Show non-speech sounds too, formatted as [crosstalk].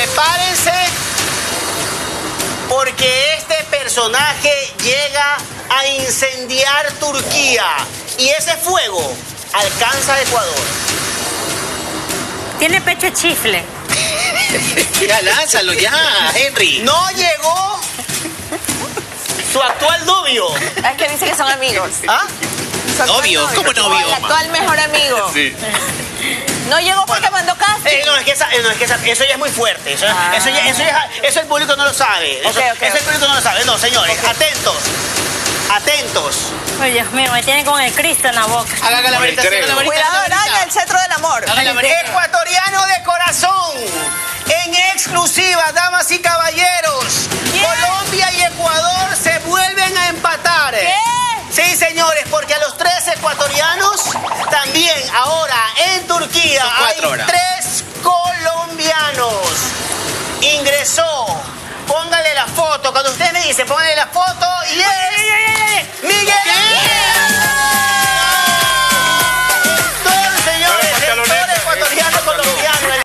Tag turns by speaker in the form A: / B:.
A: prepárense porque este personaje llega a incendiar Turquía y ese fuego alcanza a Ecuador.
B: Tiene pecho chifle. [laughs]
C: Ya, lánzalo, ya, Henry.
A: No llegó su actual novio.
D: Es que dice que son amigos.
A: ¿Ah?
C: Novio. ¿cómo novio?
D: El actual mejor amigo. [laughs]
C: Sí.
D: No llegó porque mandó casting.
A: Eh, no, es que, esa- eh, no, es que esa- eso ya es muy fuerte. Eso,
D: Ah.
A: eso, ya- eso, ya- eso el público no lo sabe. Eso, el público no lo sabe. No, señores, atentos. Atentos.
B: Ay, Dios mío, me tienen con el Cristo en la boca.
C: Haga la varita, haga la varita.
D: Cuidado,
C: varita.
D: el cetro del amor.
A: Ecuatoriano de corazón. En exclusiva, damas y caballeros. También ahora en Turquía hay tres colombianos. Ingresó. Póngale la foto. Cuando usted me dice, póngale la foto,